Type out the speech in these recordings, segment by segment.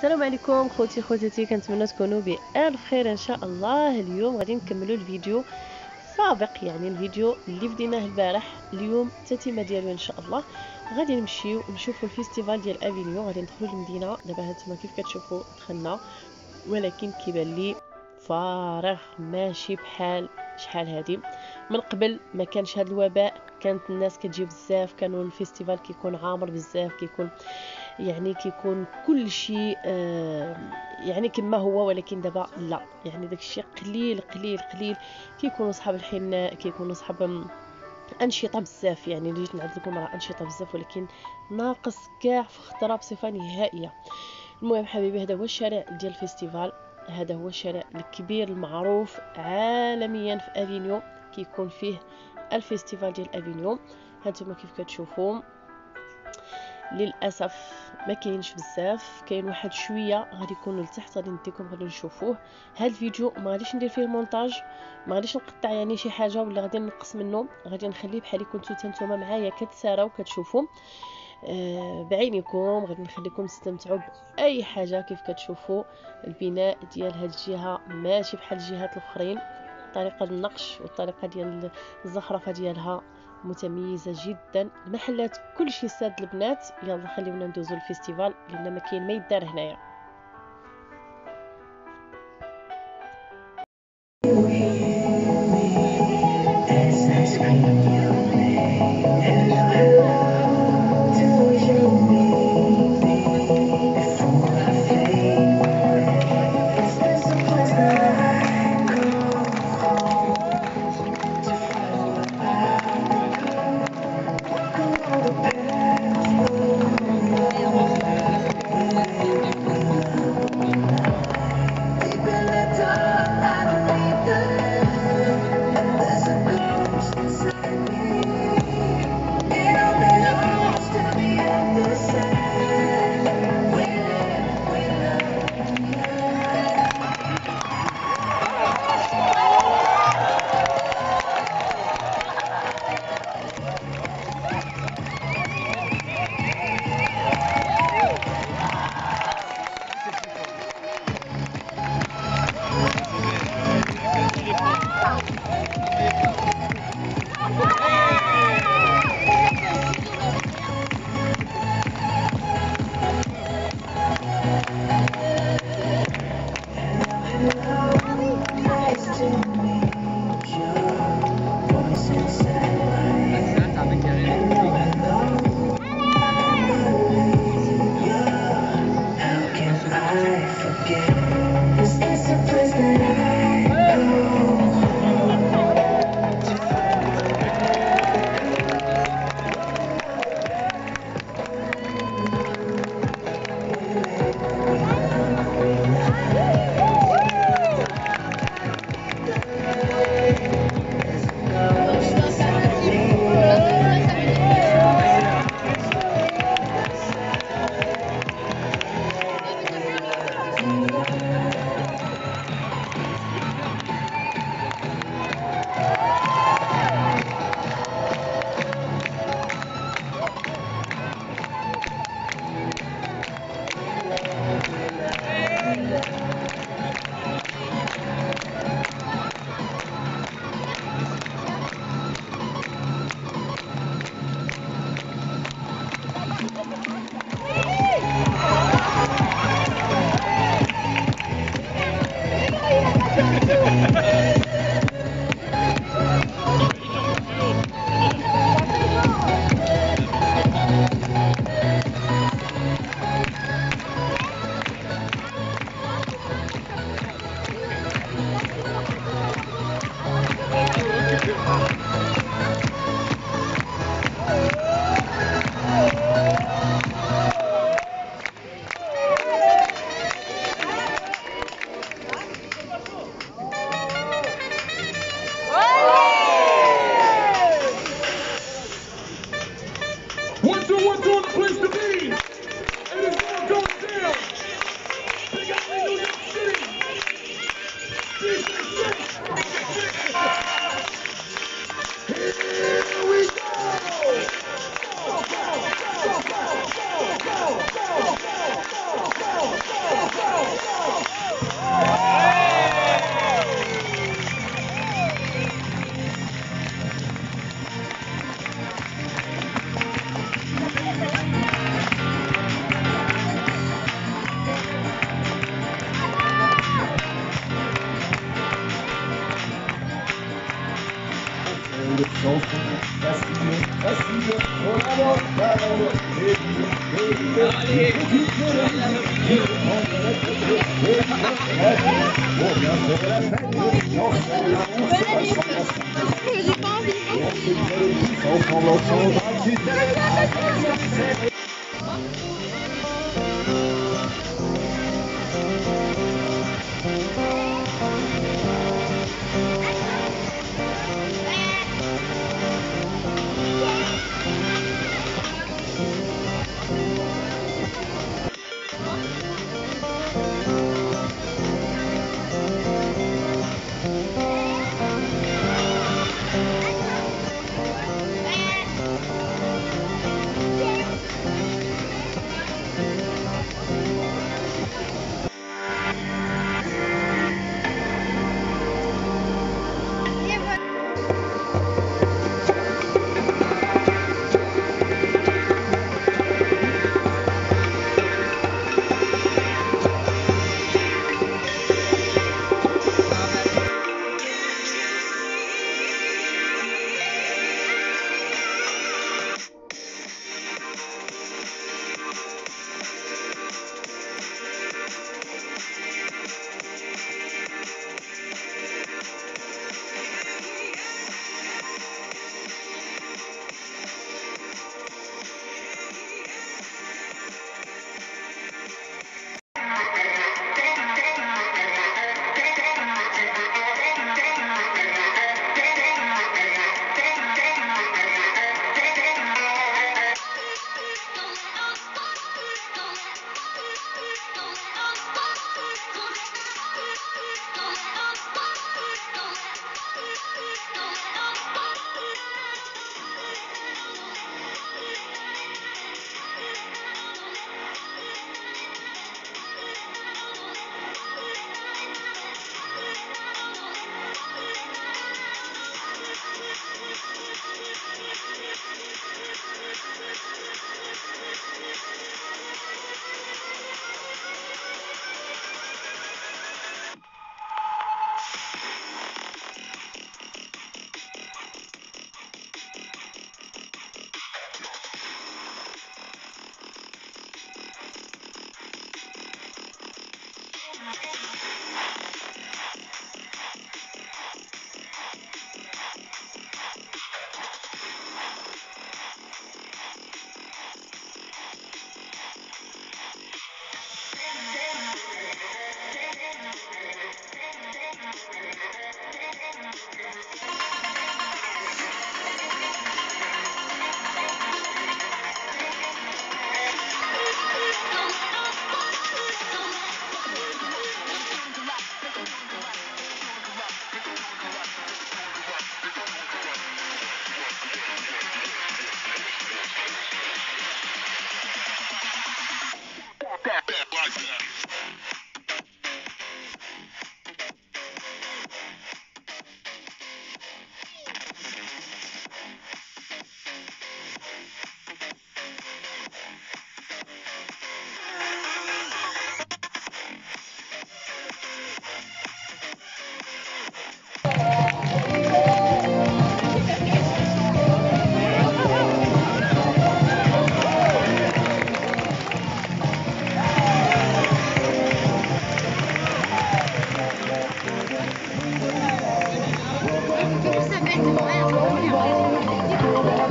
السلام عليكم خوتي خواتاتي كنتمنى تكونوا بألف خير إن شاء الله. اليوم غادي نكملوا الفيديو السابق يعني الفيديو اللي بديناه البارح. اليوم التتمة ديالو إن شاء الله. غادي نمشيو نشوفوا ال festival ديال Avignon. غادي ندخلوا للمدينة. دابا هانتوما كيف كتشوفوا دخلنا. ولكن كيبان لي فارغ ماشي بحال شحال هادي. من قبل ما كانش هاد الوباء كانت الناس كتجي بزاف. كانوا ال festival كيكون عامر بزاف كيكون يعني كيكون كل شيء آه يعني كما هو ولكن دابا لا. يعني داك الشيء قليل قليل قليل. كيكونوا صحاب الحناء كيكونوا صحاب أنشطة بزاف. يعني اللي جيت نعرض لكم راه أنشطة بزاف ولكن ناقص كاع في خطره بصفة نهائية. المهم حبيبي هذا هو الشارع ديال ال festival. هذا هو الشارع الكبير المعروف عالميا في Avignon. كيكون فيه ال festival ديال Avignon. هانتوما كيف كتشوفوا للأسف ما كاينش بزاف. كاين واحد شوية غادي يكون لتحت غادي نديكم غادي نشوفوه. هذا الفيديو ما غاديش ندير فيه المونتاج ما غاديش نقطع يعني شي حاجة ولا غادي نقص منه. غادي نخليه بحال كنتو نتوما معايا كتساراو كتشوفوا آه بعينكم غادي نخليكم تستمتعوا بأي حاجة كيف كتشوفوا البناء ديال هاد الجهة ماشي بحال الجهات الأخرين. طريقة النقش والطريقة ديال الزخرفة ديالها متميزة جدا. المحلات كلشي ساد البنات. يلا خليونا ندوزو الفيستيفال. لأن ما كاين ما يدار هنايا. Yeah. One, two, one, two—the place to be. le temps Fascine, fascine, on avance, avance On reste sur On vient sur on chante On va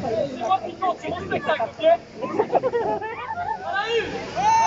C'est moi qui compte, c'est mon spectacle, ok On a eu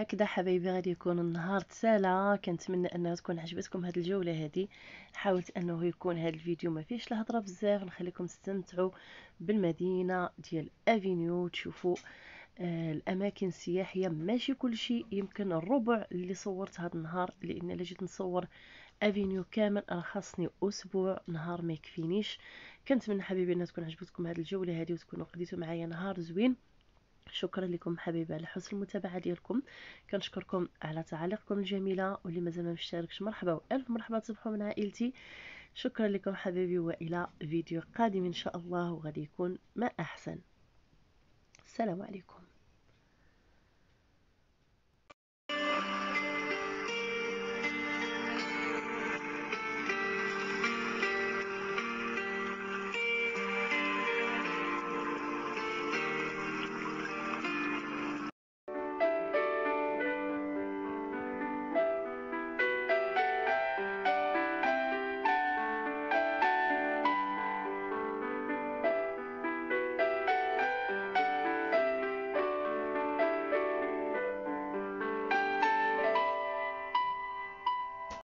هكذا حبايبي غادي يكون النهار تسالى. كنتمنى أنها تكون عجبتكم هذه الجوله هذه حاولت أنه يكون هذا الفيديو ما فيهش الهضرة بزاف. نخليكم تستمتعوا بالمدينة ديال Avignon تشوفوا آه الأماكن السياحية. ماشي كل شيء يمكن الربع اللي صورت هذا النهار. لأن إلا جيت نصور Avignon كامل راه خاصني أسبوع نهار ما يكفينيش. كنتمنى حبيبي أنها تكون عجبتكم هذه الجوله هذه وتكونوا قضيتوا معايا نهار زوين. شكرا لكم حبيبي على حسن المتابعة ديالكم. كنشكركم على تعاليقكم الجميلة واللي مازال ما مشتركش. مرحبا وألف مرحبا تصبحوا من عائلتي. شكرا لكم حبيبي وإلى فيديو قادم إن شاء الله وغادي يكون ما أحسن. السلام عليكم.